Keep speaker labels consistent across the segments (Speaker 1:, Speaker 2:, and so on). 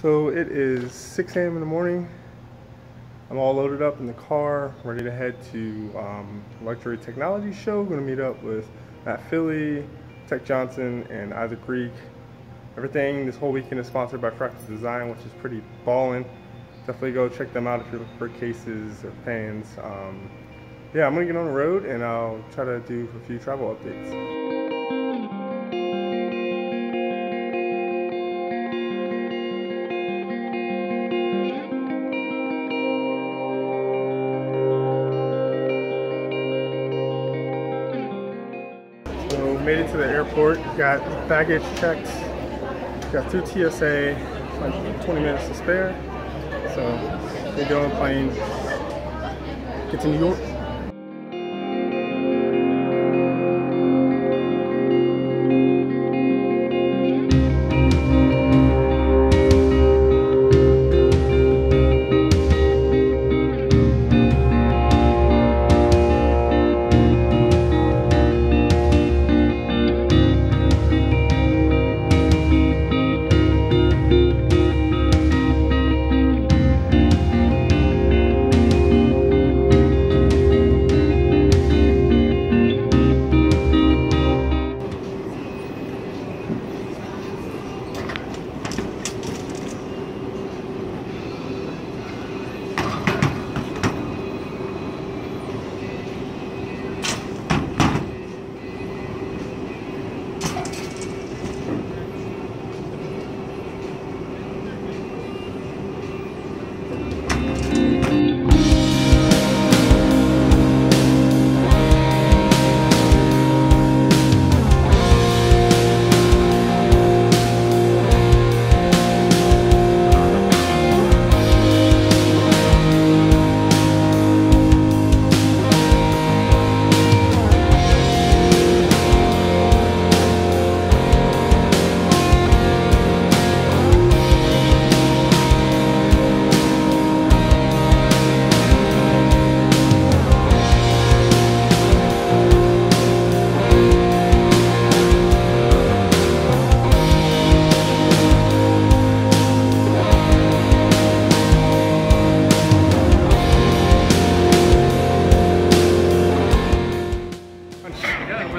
Speaker 1: So it is 6 a.m. in the morning. I'm all loaded up in the car, ready to head to um, Luxury Technology Show. Going to meet up with Matt Philie, Tech Johnson, and iTheGreek. Everything this whole weekend is sponsored by Fractal Design, which is pretty ballin'. Definitely go check them out if you're looking for cases or pans. Um, yeah, I'm gonna get on the road and I'll try to do a few travel updates. Made it to the airport, got baggage checked, got through TSA, like 20 minutes to spare. So we get on plane, get to New York.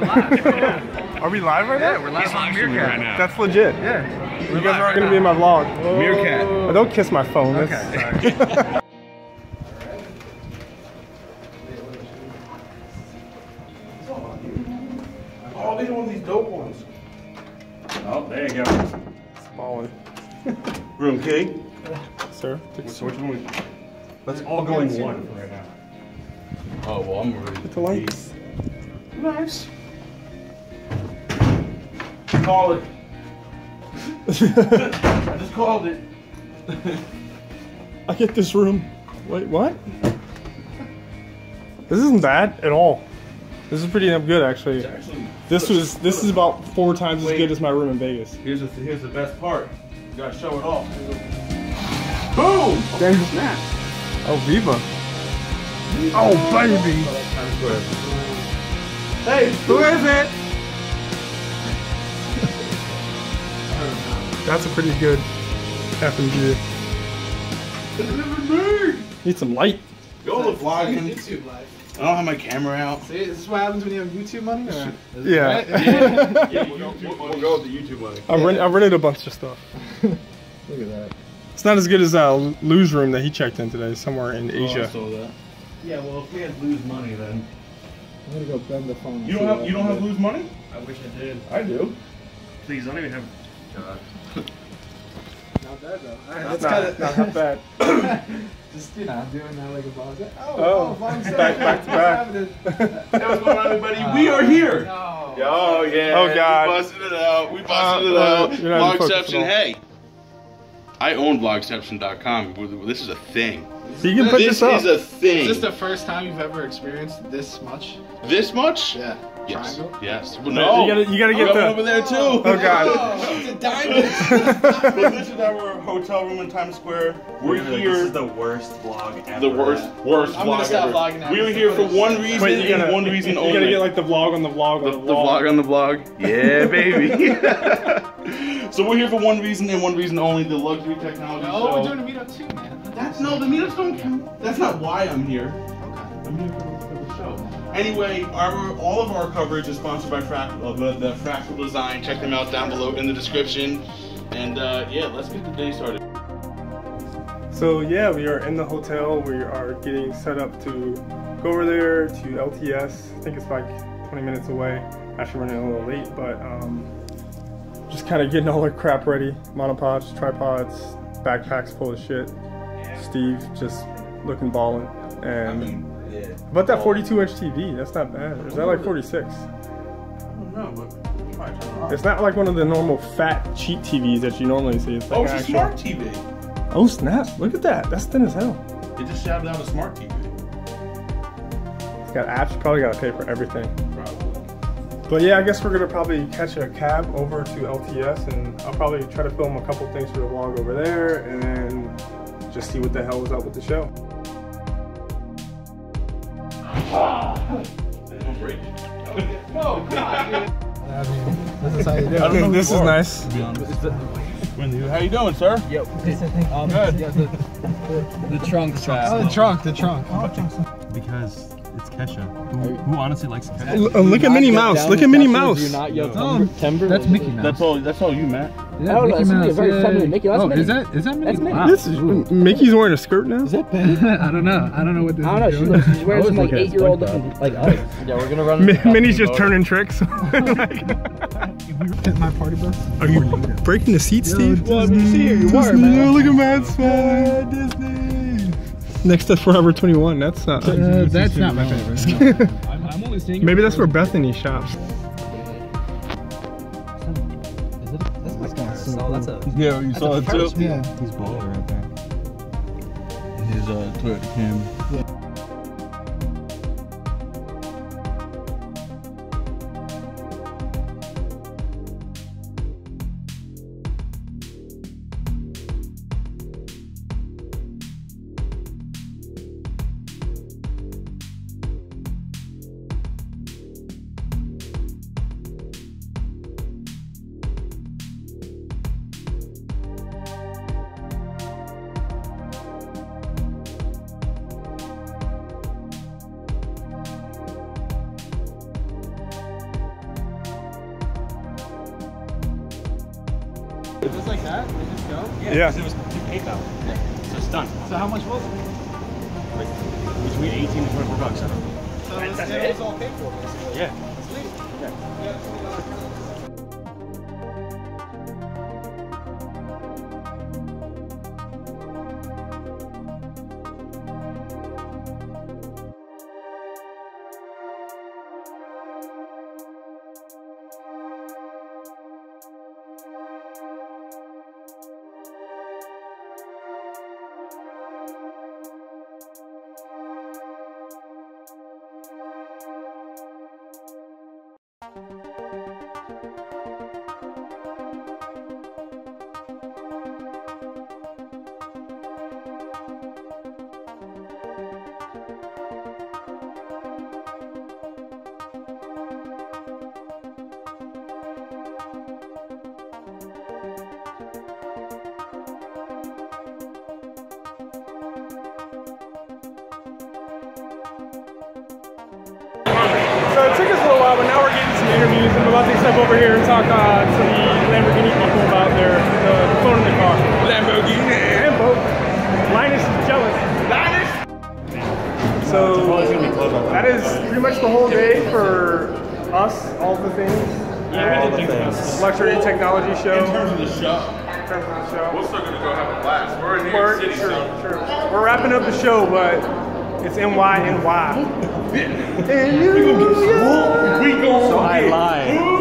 Speaker 1: Are we live right
Speaker 2: Yeah,
Speaker 1: now?
Speaker 2: we're live on Meerkat
Speaker 3: right now.
Speaker 1: That's legit.
Speaker 2: Yeah.
Speaker 1: We're You guys are gonna be in my vlog.
Speaker 3: Meerkat.
Speaker 1: Oh, don't kiss my phone. That's-
Speaker 2: Okay.
Speaker 3: Oh, they want these dope ones. Oh, there you go.
Speaker 1: Ballin'.
Speaker 3: Room key.
Speaker 1: Sir.
Speaker 3: So which one? Let's all go in one right now. Oh well, I'm ready.
Speaker 1: With the lights.
Speaker 3: Nice. Call it. I just called it.
Speaker 1: I get this room. Wait, what? This isn't bad at all. This is pretty damn good actually.
Speaker 3: Actually,
Speaker 1: This was this is about four times as good as my room in Vegas.
Speaker 3: here's the here's the best part. You gotta show it off. Boom!
Speaker 1: Damn snap. Oh Viva. Oh baby.
Speaker 3: Hey,
Speaker 1: Who is it? That's a pretty good effing view. Need some light.
Speaker 3: Y'all are vlogging.
Speaker 2: YouTube live.
Speaker 3: I don't have my camera out.
Speaker 2: See, this is what happens when you have YouTube money. Or?
Speaker 1: Yeah.
Speaker 3: Yeah, we'll, go, we'll, we'll go with the YouTube money.
Speaker 1: I've, rent, I've rented a bunch of stuff.
Speaker 2: Look at that.
Speaker 1: It's not as good as uh, Lou's room that he checked in today, somewhere in Asia.
Speaker 3: Yeah, well, if we had Lou's money, then
Speaker 2: I'm gonna go bend the phone.
Speaker 3: you don't have you don't have Lou's money.
Speaker 4: I wish I did.
Speaker 3: I do.
Speaker 4: Please I don't even have.
Speaker 2: Not bad though. All right,
Speaker 1: Not,
Speaker 2: let's cut it.
Speaker 1: not, not bad.
Speaker 2: Just you know, I'm doing that like a boss. Oh,
Speaker 1: Oh,
Speaker 2: oh, fun stuff.
Speaker 1: back- back to
Speaker 2: What's
Speaker 1: back.
Speaker 2: happening?
Speaker 3: Hey, what's going on, everybody? we are here.
Speaker 2: No.
Speaker 3: Oh yeah.
Speaker 1: Oh, God.
Speaker 3: We busted it out. We busted
Speaker 1: Uh,
Speaker 3: it out.
Speaker 1: uh, you're not in focus at
Speaker 3: Blogception. Hey. I own blogception.com. This is a thing.
Speaker 1: You can put
Speaker 3: This
Speaker 1: this up.
Speaker 3: is a thing.
Speaker 2: Is this the first time you've ever experienced this much?
Speaker 3: this much?
Speaker 2: Yeah.
Speaker 3: Yes.
Speaker 2: Triangle?
Speaker 3: Yes. Well, no.
Speaker 1: You gotta- you gotta
Speaker 3: I
Speaker 1: get the-
Speaker 3: over there too.
Speaker 1: Oh god.
Speaker 2: Oh, it's a diamond.
Speaker 3: this is our hotel room in Times Square. We're
Speaker 4: Like,
Speaker 3: here.
Speaker 4: This is the worst vlog ever.
Speaker 3: the worst, worst
Speaker 2: I'm
Speaker 3: vlog ever.
Speaker 2: vlogging.
Speaker 3: We're here for one reason
Speaker 1: Wait, you gotta,
Speaker 3: and one reason
Speaker 1: you
Speaker 3: only.
Speaker 1: gotta get like the vlog on the vlog on
Speaker 3: the,
Speaker 1: the,
Speaker 3: the
Speaker 1: vlog.
Speaker 3: vlog on the vlog. Yeah, baby. So we're here for one reason and one reason only: the luxury technology
Speaker 2: Oh,
Speaker 3: show.
Speaker 2: we're doing a meetup too, man.
Speaker 3: That's no, the meetups don't count. That's not why I'm here.
Speaker 2: Okay.
Speaker 3: I'm here for the, for the show. Anyway, our all of our coverage is sponsored by Fractal, uh, the, the Fractal Design. Check them out down below in the description. And uh, yeah, let's get the day started.
Speaker 1: So yeah, we are in the hotel. We are getting set up to go over there to LTS. I think it's like 20 minutes away. Actually running a little late, but um, just kind of getting all our crap ready. Monopods, tripods, backpacks full of shit. Steve just looking ballin'. And
Speaker 3: yeah.
Speaker 1: about that 42 inch TV, that's not bad. Is that like 46?
Speaker 3: I don't know, but try turn it on.
Speaker 1: It's not like one of the normal fat cheap TVs that you normally see. It's like
Speaker 3: Oh, it's a smart TV.
Speaker 1: Oh snap! Look at that. That's thin as hell.
Speaker 3: They just shouted out a smart TV.
Speaker 1: It's got apps. You probably gotta pay for everything.
Speaker 3: Probably.
Speaker 1: But yeah, I guess we're gonna probably catch a cab over to LTS, and I'll probably try to film a couple things for the vlog over there, and then just see what the hell was up with the show.
Speaker 3: Don't.
Speaker 2: Oh, God. I mean, this is how you do
Speaker 3: I don't know
Speaker 1: this is
Speaker 3: are,
Speaker 1: nice.
Speaker 3: To be honest. How you doing, sir?
Speaker 5: Yep. Um,
Speaker 3: Good.
Speaker 5: yeah, the, the trunk.
Speaker 2: Oh, the trunk, the trunk.
Speaker 4: Because it's Kesha. Who, who honestly likes Kesha?
Speaker 1: L- uh, look at Minnie Mouse. Look at Minnie Mouse.
Speaker 5: Do not yell
Speaker 2: Oh,
Speaker 5: timber. timber.
Speaker 2: That's Mickey Mouse.
Speaker 3: That's all. That's all you, Matt.
Speaker 2: Yeah,
Speaker 5: I don't know,
Speaker 2: Mickey
Speaker 5: it's
Speaker 2: Mouse.
Speaker 5: a very
Speaker 2: yeah,
Speaker 5: feminine. Mickey. That's
Speaker 2: oh,
Speaker 5: Minnie.
Speaker 2: is that is that Minnie?
Speaker 5: That's Minnie.
Speaker 2: Wow.
Speaker 1: This is Mickey's wearing a skirt now.
Speaker 5: Is that Ben?
Speaker 2: I don't know. I don't know what this
Speaker 5: I don't know.
Speaker 2: is
Speaker 5: She
Speaker 2: doing.
Speaker 5: looks, she's wearing some like eight year old
Speaker 2: SpongeBob.
Speaker 5: looking like us. Yeah, we're gonna run.
Speaker 1: Minnie's just turning tricks.
Speaker 2: Hit my party bus.
Speaker 1: Are you breaking the seat, Steve?
Speaker 2: Well, you see here, you
Speaker 1: Disney.
Speaker 2: were, man.
Speaker 1: Oh, look at Matt's smile. Disney. Next to Forever 21. That's not.
Speaker 2: Uh, that's not my favorite.
Speaker 4: I'm, I'm only seeing
Speaker 1: Maybe that's where Bethany shops.
Speaker 5: that's a.
Speaker 3: Yeah, you saw it too.
Speaker 2: yeah.
Speaker 4: He's baller right there.
Speaker 3: His uh, Toyota Camry.
Speaker 2: Just like that? We just go?
Speaker 1: Yeah.
Speaker 4: It was PayPal. So it's done.
Speaker 2: So how much was it?
Speaker 4: Like between 18 and 24 bucks.
Speaker 2: So this, it was all paid for, basically.
Speaker 4: Yeah.
Speaker 1: Interviews. I'm about to step over here and talk uh, to the Lamborghini people about their the phone in the car. Lamborghini. Lambo. Linus is jealous. Linus. So that is pretty much the whole day for us. All the things.
Speaker 3: Yeah, we did think about this.
Speaker 1: Luxury technology show.
Speaker 3: In terms of the show,
Speaker 1: In terms of the show.
Speaker 3: we're still gonna go have a blast. We're in New York City,
Speaker 1: sure,
Speaker 3: so
Speaker 1: sure. We're wrapping up the show, but it's NYNY.
Speaker 3: we go.
Speaker 5: So I lied.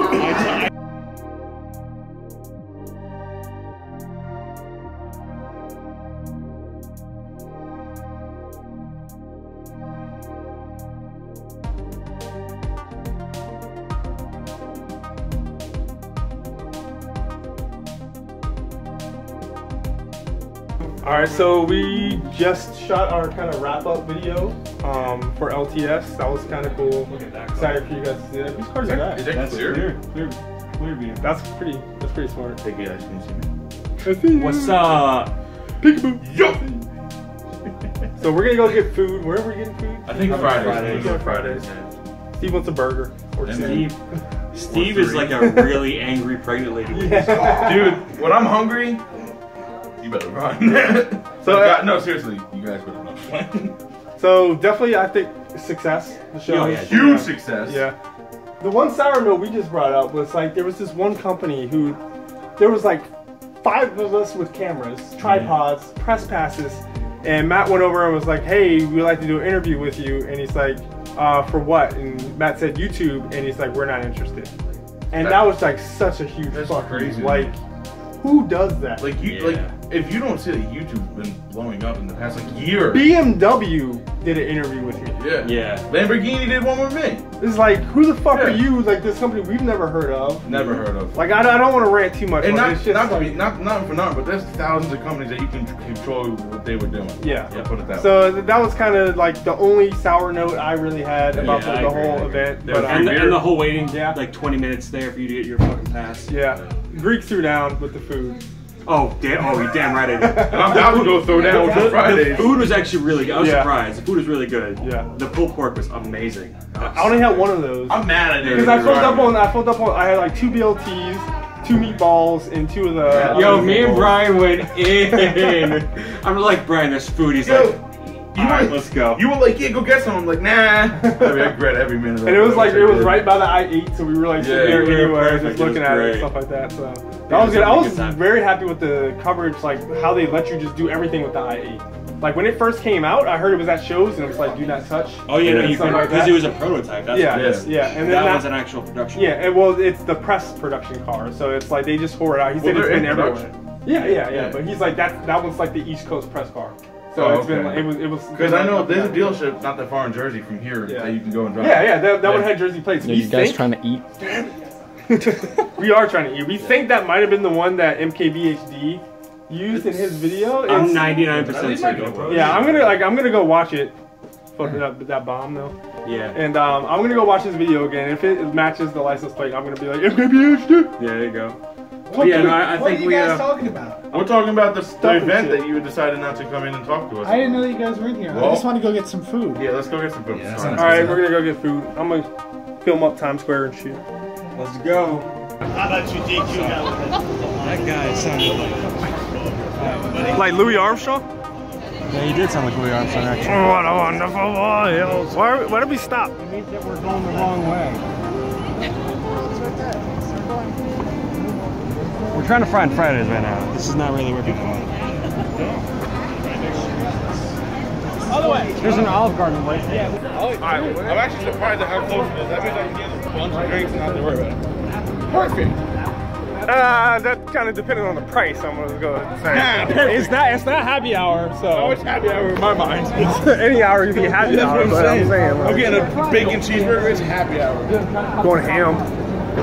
Speaker 1: All right, so we just shot our kind of wrap up video um, for LTS. That was kind of cool. Excited for you guys to see that. Whose cars are that?
Speaker 3: Is that clear?
Speaker 4: Clear, clear, clear view.
Speaker 1: That's pretty. That's pretty smart.
Speaker 3: Hey guys, can you see me?
Speaker 1: I see.
Speaker 4: What's up?
Speaker 1: Peekaboo.
Speaker 3: Yo!
Speaker 1: So we're gonna go get food. Where are we getting food?
Speaker 3: I think Fridays.
Speaker 4: Fridays.
Speaker 3: Fridays. Fridays.
Speaker 1: Steve wants a burger or
Speaker 3: And
Speaker 4: Steve. Steve is like a really angry pregnant lady.
Speaker 1: Yeah.
Speaker 3: Dude, when I'm hungry, you better run.
Speaker 1: So,
Speaker 3: so,
Speaker 1: uh,
Speaker 3: no, seriously, you guys better run.
Speaker 1: So definitely, I think success. The show.
Speaker 4: Oh, yeah.
Speaker 3: Huge success.
Speaker 1: Yeah. The one sour mill we just brought up was like there was this one company who there was like five of us with cameras, tripods, press passes, and Matt went over and was like, "Hey, we'd like to do an interview with you," and he's like, uh, "For what?" And Matt said YouTube, and he's like, "We're not interested." And that,
Speaker 3: That-
Speaker 1: was like such a huge
Speaker 3: That's
Speaker 1: fucking
Speaker 3: crazy.
Speaker 1: like, who does that?
Speaker 3: Like you,
Speaker 4: Yeah.
Speaker 3: like if you don't see that YouTube's been blowing up in the past like year.
Speaker 1: BMW did an interview with me.
Speaker 3: yeah.
Speaker 4: Yeah.
Speaker 3: Lamborghini did one with me.
Speaker 1: It's like, who the fuck are you? Like this company we've never heard of.
Speaker 3: Never heard of.
Speaker 1: Like I, I don't want to rant too much.
Speaker 3: and
Speaker 1: on it.
Speaker 3: not,
Speaker 1: it's just
Speaker 3: not, to
Speaker 1: like-
Speaker 3: be, not, not for nothing, but there's thousands of companies that you can control what they were doing.
Speaker 1: Yeah.
Speaker 3: So put it that way.
Speaker 1: So th- that was kind of like the only sour note I really had about
Speaker 4: Yeah,
Speaker 1: the, the whole event.
Speaker 3: There
Speaker 1: But
Speaker 4: And the, and the whole waiting,
Speaker 1: Yeah.
Speaker 4: like 20 minutes there for you to get your fucking pass.
Speaker 1: yeah, Greek threw down with the food.
Speaker 4: Oh, damn! Oh, you damn right I did.
Speaker 3: I'm down to go throw down with
Speaker 4: The,
Speaker 3: the
Speaker 4: food was actually really good. I was
Speaker 1: Yeah.
Speaker 4: surprised. The food was really good.
Speaker 1: Yeah.
Speaker 4: The pulled pork was amazing.
Speaker 1: I only had one of those
Speaker 3: I'm mad at it.
Speaker 1: because I filled up on I filled up on I had like two BLTs, two meatballs, and two of the.
Speaker 3: Yeah.
Speaker 4: Yo,
Speaker 1: other
Speaker 4: me and. Brian went in. I'm like, Brian, there's food. He's
Speaker 3: Yo,
Speaker 4: like,
Speaker 3: you
Speaker 4: all right,
Speaker 3: were-
Speaker 4: let's go.
Speaker 3: You were like, yeah, go get some. I'm like, nah. I regret every minute. of
Speaker 1: And it was like it was right by the i8, so we were like
Speaker 3: Yeah,
Speaker 1: sitting there
Speaker 3: we were
Speaker 1: anywhere, just
Speaker 4: It was
Speaker 1: looking at it and stuff like that. So that was good. I
Speaker 4: was
Speaker 1: was
Speaker 4: good
Speaker 1: very happy with the coverage, like how they let you just do everything with the i8. Like when it first came out, I heard it was at shows and it was like do not touch.
Speaker 4: Oh yeah, no,
Speaker 3: Yeah,
Speaker 4: you
Speaker 1: something like
Speaker 4: because
Speaker 1: that.
Speaker 4: it was a prototype. That's
Speaker 1: yeah,
Speaker 4: what
Speaker 1: yeah, and then
Speaker 4: that,
Speaker 1: that,
Speaker 4: was an actual production.
Speaker 1: yeah, and well, it's the press production car, so it's like they just whore it out. He
Speaker 3: Well,
Speaker 1: said it's
Speaker 3: they're
Speaker 1: been everywhere. Yeah, yeah, yeah,
Speaker 3: Yeah.
Speaker 1: But he's like that. That one's like the East Coast press car. So
Speaker 3: Oh,
Speaker 1: it's been
Speaker 3: okay.
Speaker 1: it was it was
Speaker 3: Because I know there's a dealership not that far in Jersey from here
Speaker 1: Yeah.
Speaker 3: that you can go and drive.
Speaker 1: Yeah, yeah, that, that one had Jersey plates.
Speaker 5: Are
Speaker 1: We
Speaker 5: you guys
Speaker 1: think-
Speaker 5: trying to eat?
Speaker 1: we are trying to eat. We think that might have been the one that MKBHD used in his video.
Speaker 4: I'm
Speaker 1: It's-
Speaker 4: 99% certain.
Speaker 1: Yeah, I'm gonna like I'm gonna go watch it. Fuck that, that bomb though.
Speaker 4: Yeah.
Speaker 1: And um, I'm gonna go watch this video again. If it matches the license plate, I'm gonna be like MKBHD.
Speaker 4: Yeah, there you go. But yeah, no, I, I
Speaker 2: what
Speaker 4: think
Speaker 2: are you
Speaker 4: we.
Speaker 2: guys
Speaker 4: Uh,
Speaker 2: talking about?
Speaker 3: We're talking about the, the event
Speaker 1: shit.
Speaker 3: that you decided not to come in and talk to us.
Speaker 2: I didn't know you guys were in here. I just want to go get some food.
Speaker 3: Yeah, let's go get some food.
Speaker 5: Yeah,
Speaker 3: All
Speaker 1: right, we're gonna go get food. I'm gonna film up Times Square and shit.
Speaker 4: Let's go.
Speaker 5: How about you DQ that guy sounded like.
Speaker 1: Like Louis Armstrong.
Speaker 4: Yeah, he did sound like Louis Armstrong actually.
Speaker 1: Oh, what a wonderful world. Why, why did we stop?
Speaker 2: It means that we're going the wrong way.
Speaker 4: We're trying to find Fridays right now. This is not really working out.
Speaker 2: Other way.
Speaker 4: There's an Olive Garden right there.
Speaker 3: right, I'm actually surprised at how close it is. That means I can get a bunch of drinks and not have to worry about it. Perfect.
Speaker 1: Uh, that kind of depended on the price. I'm gonna go and say it's not it's not happy hour, so
Speaker 3: Oh, it's happy hour in my mind.
Speaker 1: any hour you can be happy hour.
Speaker 3: That's what I'm
Speaker 1: I'm
Speaker 3: saying.
Speaker 1: saying,
Speaker 3: I'm getting a bacon cheeseburger. It's happy hour.
Speaker 1: going ham.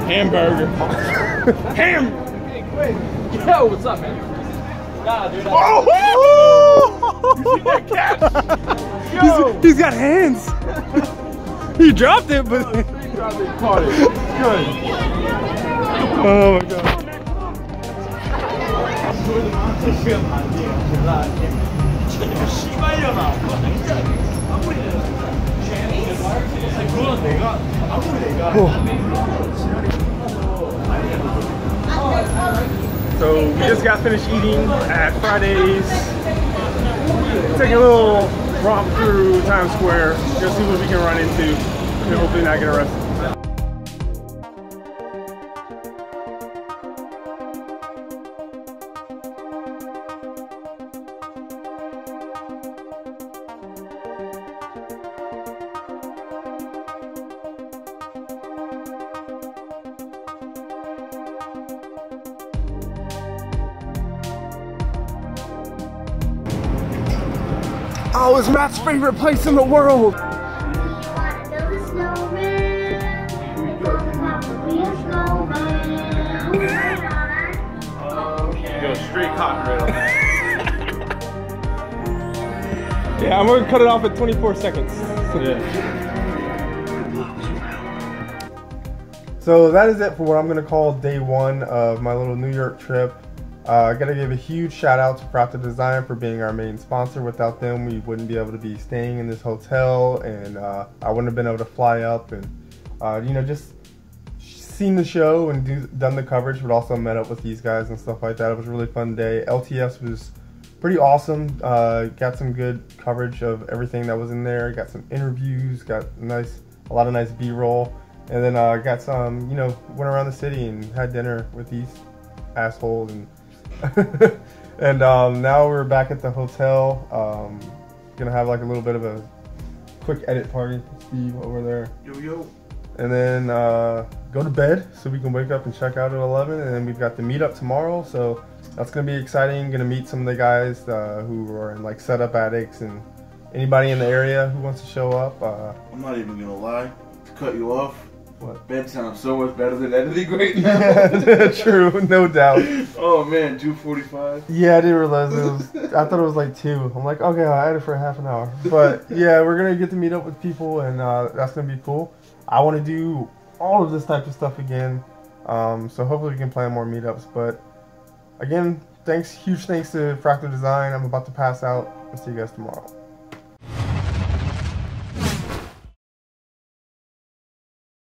Speaker 3: Hamburger. Ham.
Speaker 5: Yo, what's up, man? Nah, dude.
Speaker 3: You see that catch?
Speaker 1: He's, he's got hands. he dropped it, but
Speaker 3: Caught it. Good.
Speaker 1: oh my god. So we just got finished eating at Fridays. Take a little romp through Times Square, just see what we can run into, and hopefully not get arrested. Oh, it's Matt's favorite place in the world.
Speaker 6: Wanna build a snowman? Talking about the real snowman.
Speaker 3: Go straight copyright on.
Speaker 1: Yeah, I'm gonna cut it off at 24 seconds. yeah. So that is it for what I'm gonna call day one of my little New York trip. Uh, gotta give a huge shout out to Fractal Design for being our main sponsor. Without them, we wouldn't be able to be staying in this hotel, and uh, I wouldn't have been able to fly up and uh, you know just seen the show and do, done the coverage, but also met up with these guys and stuff like that. It was a really fun day. LTS was pretty awesome. Uh, got some good coverage of everything that was in there. Got some interviews. Got nice, a lot of nice B-roll, and then uh, got some. You know, went around the city and had dinner with these assholes and. and um, now we're back at the hotel. Um, gonna have like a little bit of a quick edit party. Steve over there.
Speaker 3: Yo yo.
Speaker 1: And then uh, go to bed so we can wake up and check out at 11. And then we've got the meetup tomorrow. So that's gonna be exciting. Gonna meet some of the guys uh, who are in like setup addicts and anybody in the area who wants to show up. Uh,
Speaker 3: I'm not even gonna lie. To cut you off.
Speaker 1: What?
Speaker 3: Bed sounds so much better than editing right now.
Speaker 1: true, no doubt.
Speaker 3: oh man, 245.
Speaker 1: Yeah, I didn't realize it was. I thought it was like two. I'm like, okay, I had it for half an hour. But yeah, we're gonna get to meet up with people, and uh, that's gonna be cool. I want to do all of this type of stuff again. Um, so hopefully we can plan more meetups. But again, thanks, huge thanks to Fractal Design. I'm about to pass out. I'll see you guys tomorrow.